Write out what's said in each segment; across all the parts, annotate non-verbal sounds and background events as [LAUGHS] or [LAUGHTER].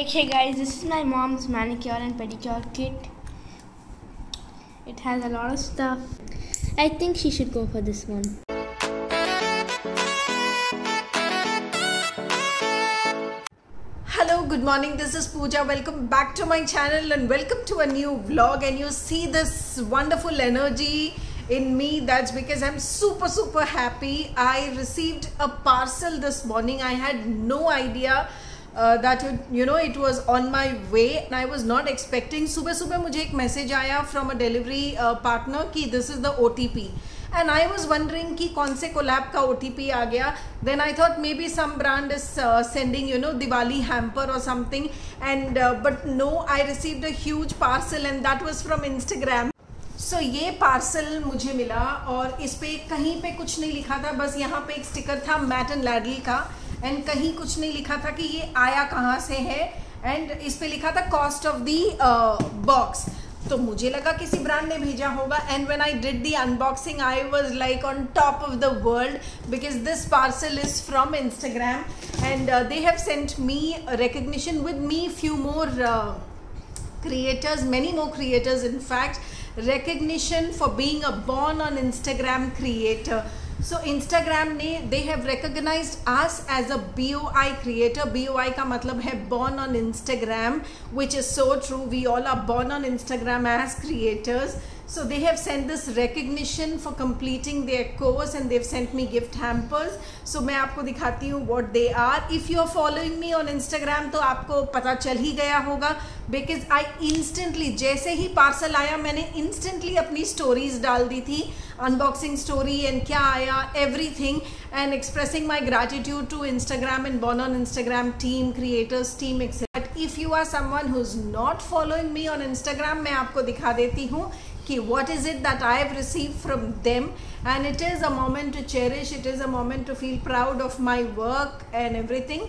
Okay guys, this is my mom's manicure and pedicure kit. It has a lot of stuff. I think she should go for this one. Hello, good morning. This is Pooja. Welcome back to my channel and welcome to a new vlog. And you see this wonderful energy in me. That's because I'm super, super happy. I received a parcel this morning. I had no idea uh, that it, you know it was on my way and I was not expecting सुबह सुबह मुझे एक message आया from a delivery partner कि this is the O T P and I was wondering कि कौन से collab का ओ टी पी आ गया then I thought maybe some brand is sending you know Diwali hamper और something and but no I received a huge parcel and that was from Instagram so so, ये parcel मुझे मिला और इस पे कहीं पे कुछ नहीं लिखा था बस यहाँ पे एक स्टिकर था मैट एंड लैडल का एंड कहीं कुछ नहीं लिखा था कि ये आया कहाँ से है। एंड इस पे लिखा था कॉस्ट ऑफ़ दी बॉक्स तो मुझे लगा किसी ब्रांड ने भेजा होगा। And when I did the unboxing I was like on top of the world because this parcel is from Instagram and they have sent me recognition with me few more creators, many more creators, in fact. Recognition for being a born on instagram creator. So Instagram ने they have recognise us as a B O I creator B O I का मतलब है born on Instagram which is so true we all are born on Instagram as creators so they have sent this recognition for completing their course and they've sent me gift hampers so मैं आपको दिखाती हूँ what they are if you are following me on Instagram तो आपको पता चल ही गया होगा because I instantly जैसे ही पार्सल आया मैंने instantly अपनी stories डाल दी थी unboxing story and क्या आया everything and expressing my gratitude to Instagram and born on Instagram team creators team etc. But if you are someone who's not following me on Instagram मैं आपको दिखा देती हूँ कि what is it that I have received from them and it is a moment to cherish it is a moment to feel proud of my work and everything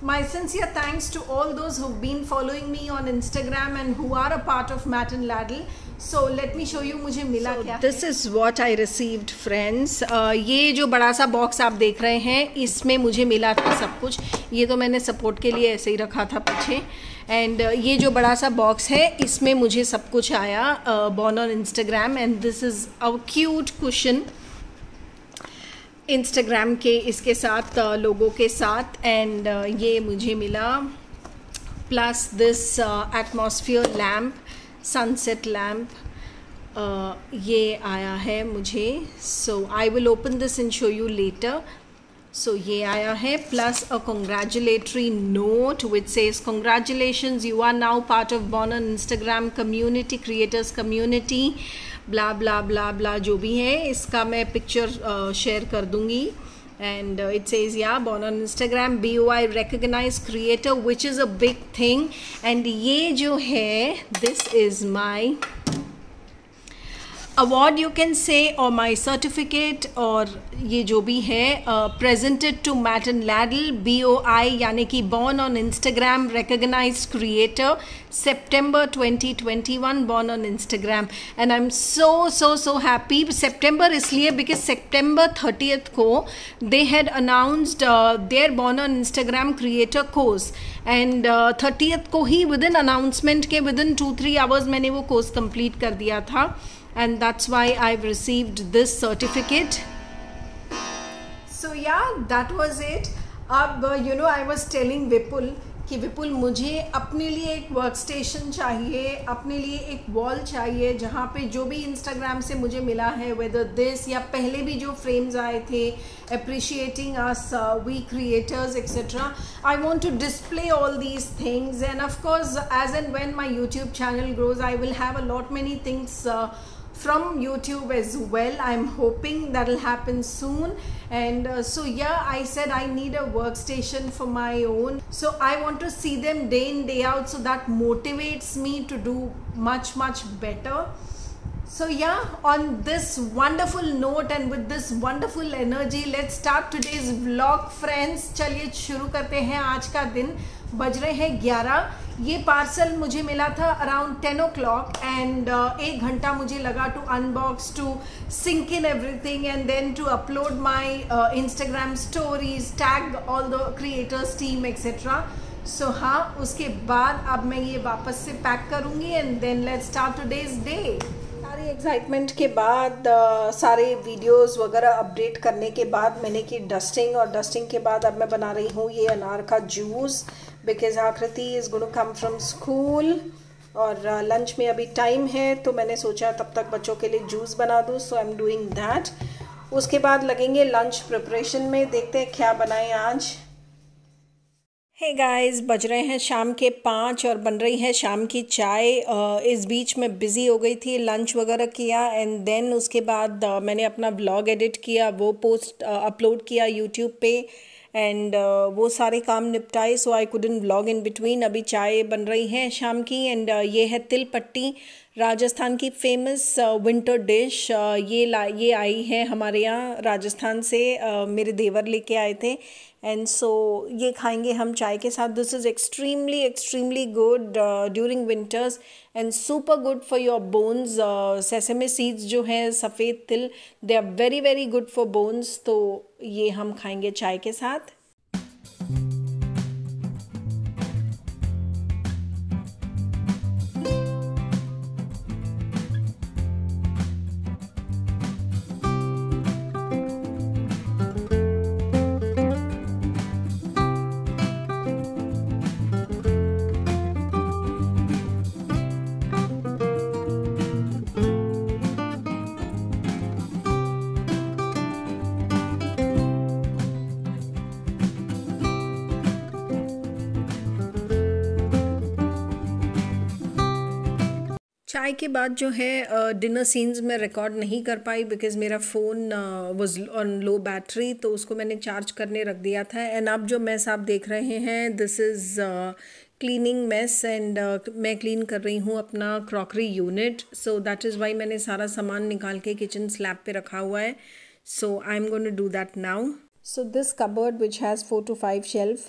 my sincere thanks to all those who've been following me on Instagram and who are a part of Matt and Laddle. So let me show you मुझे मिला so क्या This is what I received friends. Uh, ये जो बड़ा सा box आप देख रहे हैं इसमें मुझे मिला था सब कुछ। ये तो मैंने सपोर्ट के लिए ऐसे ही रखा था पीछे। एंड uh, ये जो बड़ा सा बॉक्स है इसमें मुझे सब कुछ आया born on Instagram and this is a cute cushion Instagram के इसके साथ uh, लोगों के साथ। एंड uh, ये मुझे मिला। Plus this atmosphere lamp sunset lamp ये आया है मुझे. So I will open this in show you later so ये आया है plus a congratulatory note which says congratulations you are now part of born Instagram community creators community blah blah blah blah जो भी है इसका मैं picture share uh, कर दूँगी. And uh, it says yeah born on instagram boi recognized creator which is a big thing. And ye jo hai this is my award you can say और my certificate और ये जो भी है presented to Matt and Laddle B O I यानी कि born on Instagram recognise creator September 2021 born on Instagram and I am so so so happy September इसलिए because September thirtieth को they had announced their born on Instagram creator course and thirtieth को ही within announcement के within two three hours मैंने वो course complete कर दिया था and that's why I've received this certificate. So yeah, that was it. अब you know I was telling Vipul कि विपुल मुझे अपने लिए एक वर्क स्टेशन चाहिए अपने लिए एक वॉल चाहिए जहाँ पे जो भी इंस्टाग्राम से मुझे मिला है वेदर दिस या पहले भी जो फ्रेम्स आए थे appreciating us we creators etcetera I want to display all these things and of course as and when my YouTube channel grows I will have a lot many things from YouTube as well. I'm hoping that'll happen soon. And uh, so yeah, I said I need a workstation for my own. So I want to see them day in day out so that motivates me to do much much better. So yeah, on this wonderful note and with this wonderful energy, let's start today's vlog friends. चलिए शुरू करते हैं आज का दिन बज रहे हैं 11 ये पार्सल मुझे मिला था around ten o'clock and एक घंटा मुझे लगा to unbox to sync in everything and then to upload my Instagram stories tag all the creators team etcetera so हाँ उसके बाद अब मैं ये वापस से पैक करूँगी and then let's start today's day सारी एक्साइटमेंट के बाद uh, सारे वीडियोस वगैरह अपडेट करने के बाद मैंने की डस्टिंग और डस्टिंग के बाद अब मैं बना रही हूँ ये अनार का juice because Aakriti is good come from school और लंच uh, में अभी टाइम है तो मैंने सोचा तब तक बच्चों के लिए जूस बना दूँ so I am doing that उसके बाद लगेंगे लंच प्रिपरेशन में देखते हैं क्या बनाएँ आज. हे hey गाइस बज रहे हैं शाम के पाँच और बन रही है शाम की चाय। इस बीच में बिज़ी हो गई थी लंच वगैरह किया एंड देन उसके बाद मैंने अपना ब्लॉग एडिट किया वो पोस्ट अपलोड किया यूट्यूब पे। एंड uh, वो सारे काम निपटाए so I couldn't blog in between अभी चाय बन रही हैं शाम की एंड uh, ये है तिल पट्टी। राजस्थान की फ़ेमस विंटर डिश ये ला ये आई है हमारे यहाँ राजस्थान से uh, मेरे देवर लेके आए थे। एंड सो so, ये खाएँगे हम चाय के साथ। This is extremely extremely good during winters and super good for your bones sesame seeds जो हैं सफ़ेद तिल they are very very good for bones तो ये हम खाएँगे चाय के साथ। चाय के बाद जो है डिनर सीन्स में रिकॉर्ड नहीं कर पाई बिकॉज़ मेरा phone was on low battery तो उसको मैंने चार्ज करने रख दिया था। एंड अब जो मैस आप देख रहे हैं this is cleaning mess and मैं क्लीन कर रही हूँ अपना crockery unit so that is why मैंने सारा सामान निकाल के किचन स्लैब पे रखा हुआ है। So I am gonna to do that now so this cupboard which has four two five shelf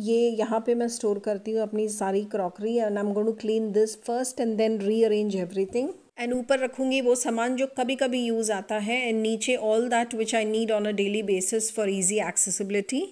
ये यहाँ पे मैं स्टोर करती हूँ अपनी सारी crockery and I am going to clean this first and then rearrange everything and ऊपर रखूँगी वो सामान जो कभी कभी यूज़ आता है एंड नीचे all that which I need on a daily basis for easy accessibility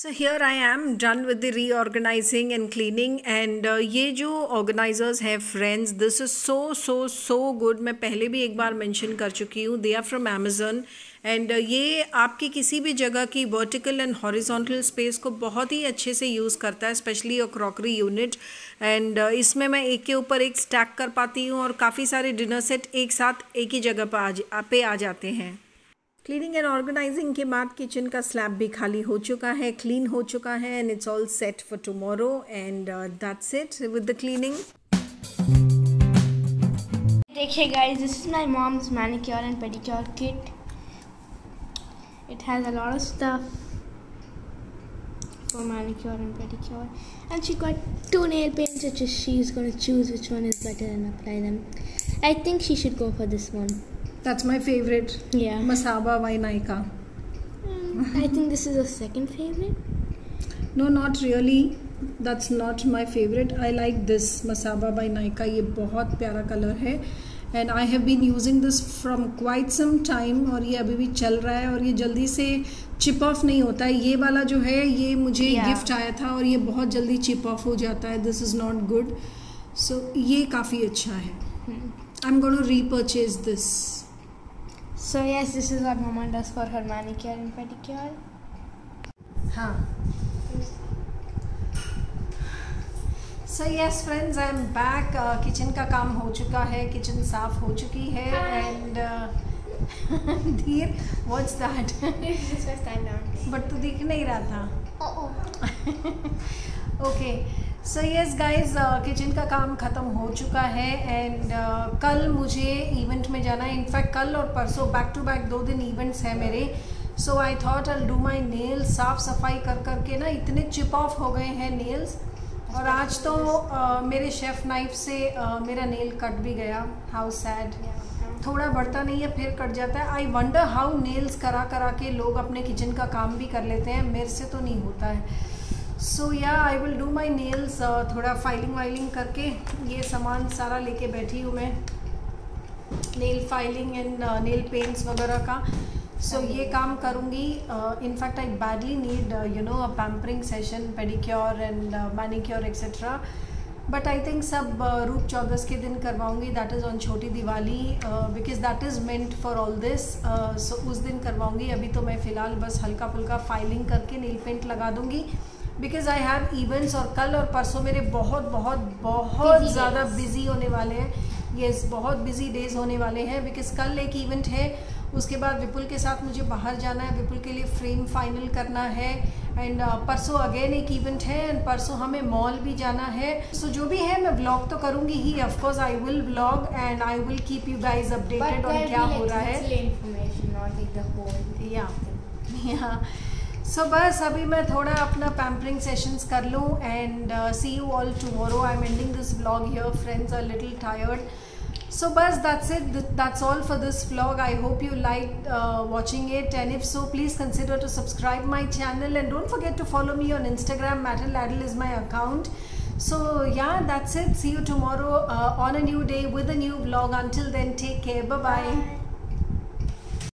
so here I am done with the reorganizing and cleaning and ये जो ऑर्गेनाइजर्स हैं friends this is so so so good मैं पहले भी एक बार mention कर चुकी हूँ they are from Amazon and ये आपकी किसी भी जगह की वर्टिकल एंड हॉरिजॉन्टल स्पेस को बहुत ही अच्छे से यूज़ करता है specially a crockery unit and इसमें मैं एक के ऊपर एक स्टैक कर पाती हूँ, और काफ़ी सारे डिनर सेट एक साथ, एक ही जगह पर आ पे आ जाते हैं। क्लीनिंग एंड ऑर्गेनाइजिंग के बाद किचन का स्लैब भी खाली हो चुका है क्लीन हो चुका है and it's all set for tomorrow and that's it with the cleaning देखिए guys this is my mom's manicure and pedicure kit it has a lot of stuff for manicure and pedicure and she got two nail paints which she is gonna choose which one is better and apply them I think she should go for this one That's my favorite. Yeah. Masaba by Naika. Mm, I think this is a second favorite. No, not really. That's not my favorite. I like this Masaba by Naika. ये बहुत प्यारा colour है and I have been using this from quite some time और ये अभी भी चल रहा है और ये जल्दी से चिप ऑफ़ नहीं होता है ये वाला जो है ये मुझे Yeah. गिफ्ट आया था और ये बहुत जल्दी चिप ऑफ़ हो जाता है this is not good so ये काफ़ी अच्छा है I am going to repurchase this So yes, this is what Mama does for her manicure and pedicure. हाँ so yes friends I am back kitchen का काम हो चुका है किचन साफ़ हो चुकी है एंड धीर व्हाट्स दैट. बट तू दिख नहीं रहा था Oh, oh. Okay so yes guys kitchen का काम ख़त्म हो चुका है एंड uh, कल मुझे इवेंट में जाना है इनफैक्ट कल और परसों बैक टू बैक दो दिन इवेंट्स हैं मेरे so I thought I do my nails साफ़ सफ़ाई कर कर के ना इतने चिप ऑफ़ हो गए हैं नेल्स और आज तो uh, मेरे शेफ़ नाइफ से uh, मेरा नेल कट भी गया हाउ सैड थोड़ा बढ़ता नहीं है फिर कट जाता है आई वंडर हाउ नेल्स करा करा के लोग अपने किचन का काम भी कर लेते हैं मेरे से तो नहीं होता है so yeah I will do my nails थोड़ा फाइलिंग वाइलिंग करके ये सामान सारा लेके बैठी हूँ मैं nail filing and nail paints वगैरह का सो so, ये काम करूँगी in fact I badly need you know a pampering session pedicure and manicure etcetera but I think सब रूप चौदस के दिन करवाऊँगी that is on Choti Diwali because that is meant for all this so उस दिन करवाऊँगी अभी तो मैं फ़िलहाल बस हल्का फुल्का फाइलिंग करके नील पेंट लगा दूँगी बिकॉज़ आई हैव इवेंट्स और कल और परसों मेरे बहुत बहुत बहुत ज़्यादा बिज़ी होने वाले हैं। येस yes, बहुत बिज़ी डेज़ होने वाले हैं बिकॉज़ कल एक इवेंट है। उसके बाद विपुल के साथ मुझे बाहर जाना है। विपुल के लिए फ्रेम फाइनल करना है। एंड uh, परसों अगेन एक इवेंट है एंड परसों हमें मॉल भी जाना है। सो so, जो भी है मैं ब्लॉग तो करूँगी ही। Of course I will blog and I will keep you guys updated on क्या हो रहा है। या [LAUGHS] सो बस अभी मैं थोड़ा अपना पैम्परिंग सेशंस कर लूँ and see you all tomorrow I am ending this blog your friends are little tired so बस that's it that's all for this blog I hope you like watching it and if so please consider to subscribe my channel and don't forget to follow me on Instagram metal ladle is my account so yeah that's it see you tomorrow on a new day with a new blog until then take care bye bye